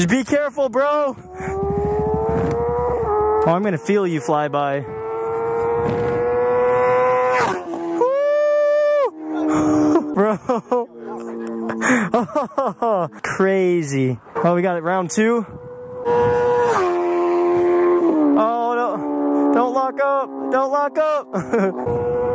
Just be careful, bro. Oh, I'm gonna feel you fly by. bro. Oh, crazy. Oh, we got it round two. Oh, no. Don't lock up. Don't lock up.